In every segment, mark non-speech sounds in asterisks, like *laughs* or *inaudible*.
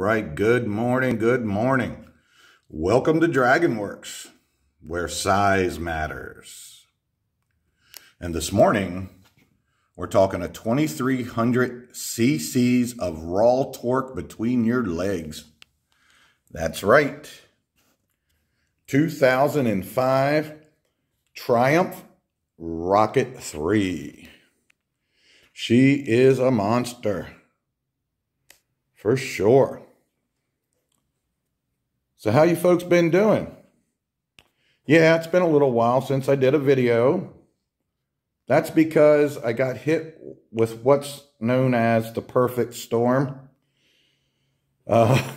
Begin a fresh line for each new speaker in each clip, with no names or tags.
right, good morning, good morning. Welcome to DragonWorks, where size matters. And this morning, we're talking a 2300 cc's of raw torque between your legs. That's right. 2005 Triumph Rocket 3. She is a monster. For sure. So how you folks been doing? Yeah, it's been a little while since I did a video. That's because I got hit with what's known as the perfect storm. Uh, at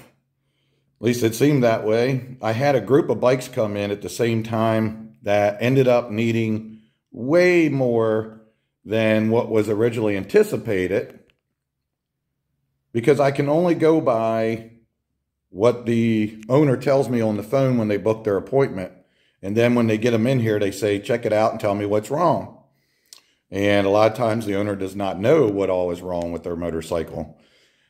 least it seemed that way. I had a group of bikes come in at the same time that ended up needing way more than what was originally anticipated because I can only go by what the owner tells me on the phone when they book their appointment. And then when they get them in here, they say, check it out and tell me what's wrong. And a lot of times the owner does not know what all is wrong with their motorcycle.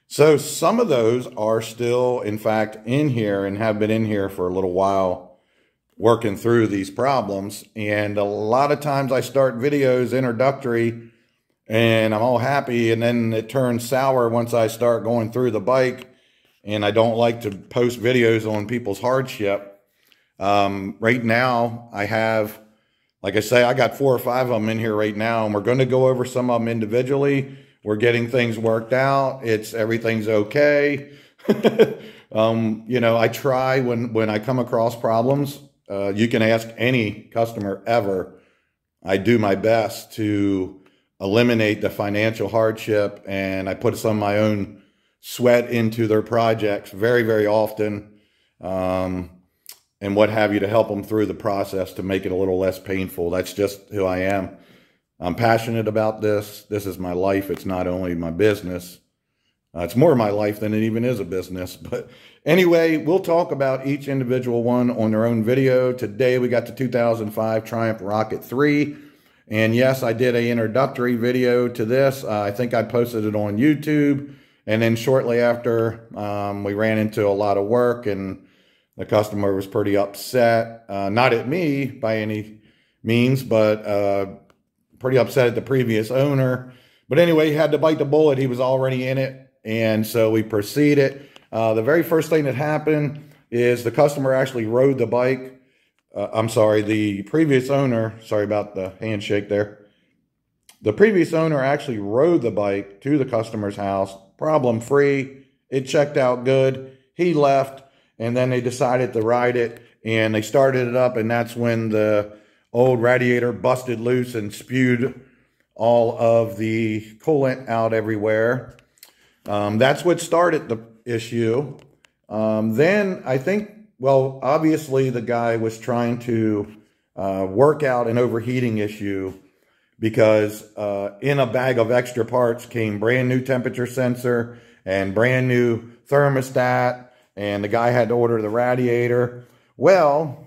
So some of those are still, in fact, in here and have been in here for a little while working through these problems. And a lot of times I start videos introductory and I'm all happy. And then it turns sour once I start going through the bike. And I don't like to post videos on people's hardship. Um, right now, I have, like I say, I got four or five of them in here right now, and we're going to go over some of them individually. We're getting things worked out. It's everything's okay. *laughs* um, you know, I try when when I come across problems. Uh, you can ask any customer ever. I do my best to eliminate the financial hardship and I put some of my own sweat into their projects very, very often um, and what have you to help them through the process to make it a little less painful. That's just who I am. I'm passionate about this. This is my life. It's not only my business. Uh, it's more my life than it even is a business. *laughs* But anyway, we'll talk about each individual one on their own video. Today we got the 2005 Triumph Rocket 3. And yes, I did a introductory video to this. Uh, I think I posted it on YouTube. And then shortly after, um, we ran into a lot of work and the customer was pretty upset. Uh, not at me by any means, but uh, pretty upset at the previous owner. But anyway, he had to bite the bullet. He was already in it. And so we proceeded. Uh, the very first thing that happened is the customer actually rode the bike uh, I'm sorry, the previous owner, sorry about the handshake there. The previous owner actually rode the bike to the customer's house, problem free. It checked out good. He left, and then they decided to ride it, and they started it up, and that's when the old radiator busted loose and spewed all of the coolant out everywhere. Um, that's what started the issue. Um, then I think well, obviously, the guy was trying to uh, work out an overheating issue because uh, in a bag of extra parts came brand new temperature sensor and brand new thermostat, and the guy had to order the radiator. Well,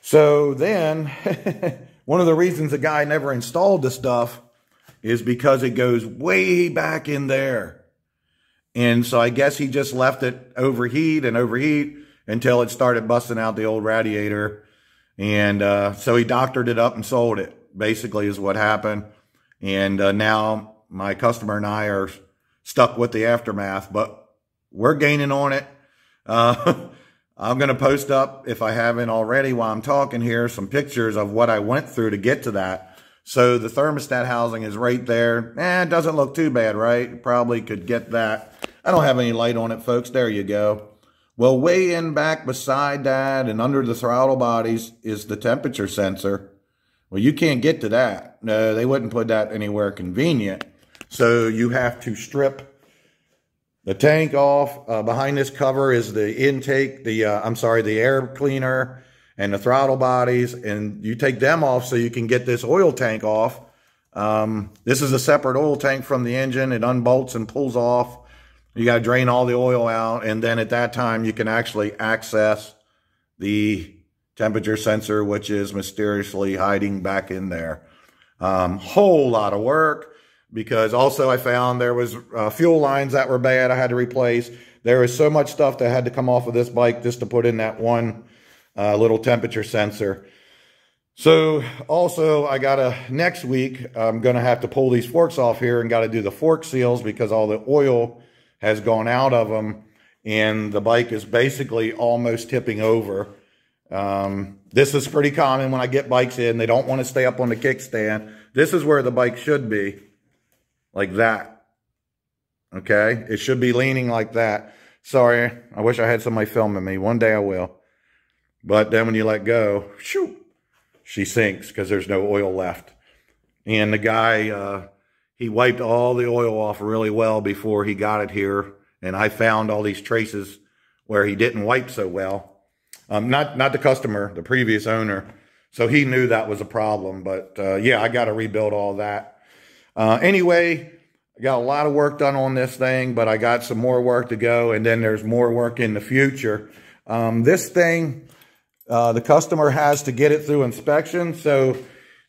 so then *laughs* one of the reasons the guy never installed the stuff is because it goes way back in there. And so I guess he just left it overheat and overheat until it started busting out the old radiator. And uh, so he doctored it up and sold it, basically, is what happened. And uh, now my customer and I are stuck with the aftermath, but we're gaining on it. *laughs* Uh, I'm going to post up, if I haven't already while I'm talking here, some pictures of what I went through to get to that. So the thermostat housing is right there. Eh, it doesn't look too bad, right? Probably could get that. I don't have any light on it, folks. There you go. Well, way in back beside that and under the throttle bodies is the temperature sensor. Well, you can't get to that. No, they wouldn't put that anywhere convenient. So you have to strip the tank off. Uh, behind this cover is the intake, the, uh, I'm sorry, the air cleaner and the throttle bodies. And you take them off so you can get this oil tank off. Um, this is a separate oil tank from the engine. It unbolts and pulls off. You got to drain all the oil out. And then at that time, you can actually access the temperature sensor, which is mysteriously hiding back in there. Um, whole lot of work. because also I found there was uh, fuel lines that were bad I had to replace. There was so much stuff that had to come off of this bike just to put in that one uh, little temperature sensor. So also I got to, next week, I'm going to have to pull these forks off here and got to do the fork seals because all the oil has gone out of them and the bike is basically almost tipping over. Um, this is pretty common when I get bikes in. They don't want to stay up on the kickstand. This is where the bike should be, like that. Okay? It should be leaning like that. Sorry, I wish I had somebody filming me. One day I will. But then when you let go, shoot, she sinks because there's no oil left. And the guy, uh, he wiped all the oil off really well before he got it here. And I found all these traces where he didn't wipe so well. Um, not, not the customer, the previous owner. So he knew that was a problem. But uh, yeah, I got to rebuild all that. Uh, anyway, I got a lot of work done on this thing, but I got some more work to go. And then there's more work in the future. Um, this thing, uh, the customer has to get it through inspection. So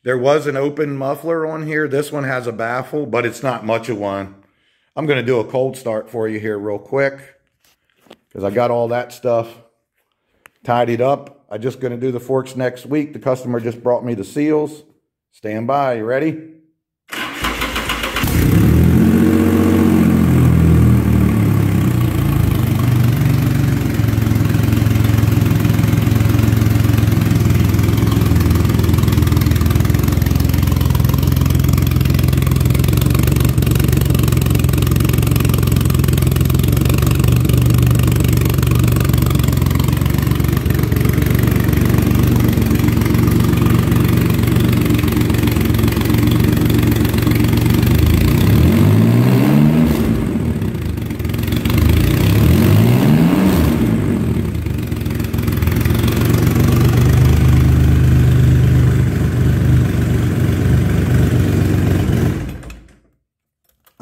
there was an open muffler on here. This one has a baffle, but it's not much of one. I'm going to do a cold start for you here real quick because I got all that stuff tidied up. I'm just going to do the forks next week. The customer just brought me the seals. Stand by. You ready?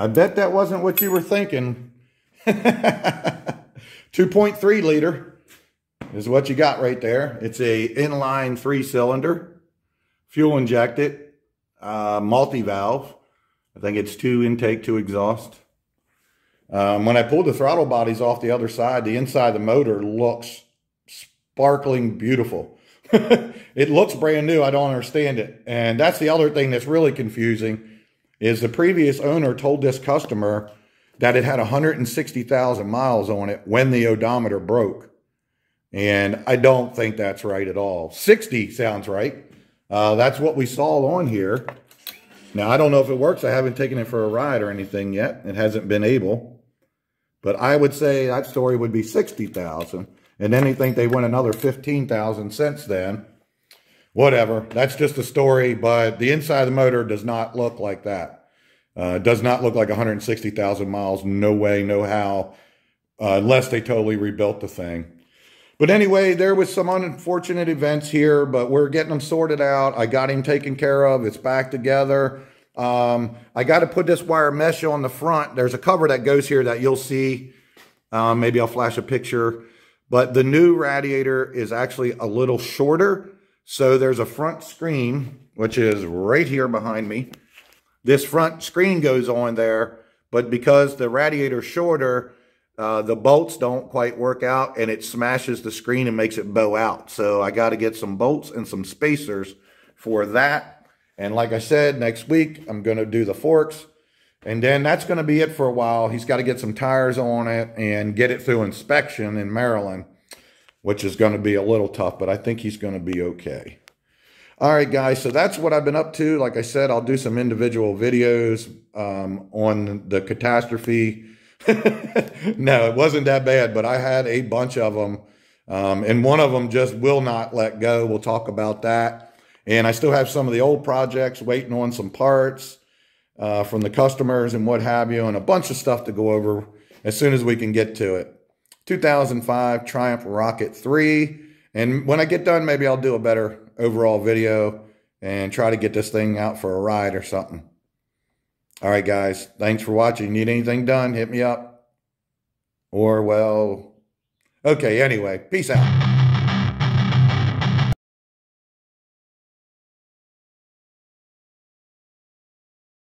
I bet that wasn't what you were thinking. *laughs* 2.3 liter is what you got right there. It's a inline three cylinder, fuel injected, uh, multi-valve. I think it's two intake, two exhaust. Um, when I pulled the throttle bodies off the other side, the inside of the motor looks sparkling beautiful. *laughs* it looks brand new. I don't understand it. And that's the other thing that's really confusing is the previous owner told this customer that it had 160,000 miles on it when the odometer broke. And I don't think that's right at all. 60 sounds right. Uh, that's what we saw on here. Now, I don't know if it works. I haven't taken it for a ride or anything yet. It hasn't been able. But I would say that story would be 60,000. And then they think they went another 15,000 since then whatever. That's just a story, but the inside of the motor does not look like that. Uh, does not look like 160,000 miles. No way, no how, uh, unless they totally rebuilt the thing. But anyway, there was some unfortunate events here, but we're getting them sorted out. I got him taken care of. It's back together. Um, I got to put this wire mesh on the front. There's a cover that goes here that you'll see. Um, maybe I'll flash a picture. But the new radiator is actually a little shorter. So there's a front screen, which is right here behind me. This front screen goes on there, but because the radiator's shorter, uh, the bolts don't quite work out and it smashes the screen and makes it bow out. So I got to get some bolts and some spacers for that. And like I said, next week I'm going to do the forks. And then that's going to be it for a while. He's got to get some tires on it and get it through inspection in Maryland which is going to be a little tough, but I think he's going to be okay. All right, guys, so that's what I've been up to. Like I said, I'll do some individual videos um, on the catastrophe. *laughs* no, it wasn't that bad, but I had a bunch of them, um, and one of them just will not let go. We'll talk about that. And I still have some of the old projects waiting on some parts uh, from the customers and what have you, and a bunch of stuff to go over as soon as we can get to it. 2005 Triumph Rocket 3. And when I get done, maybe I'll do a better overall video and try to get this thing out for a ride or something. All right, guys. Thanks for watching. Need anything done, hit me up. Or, well, okay, anyway. Peace out.